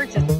gorgeous.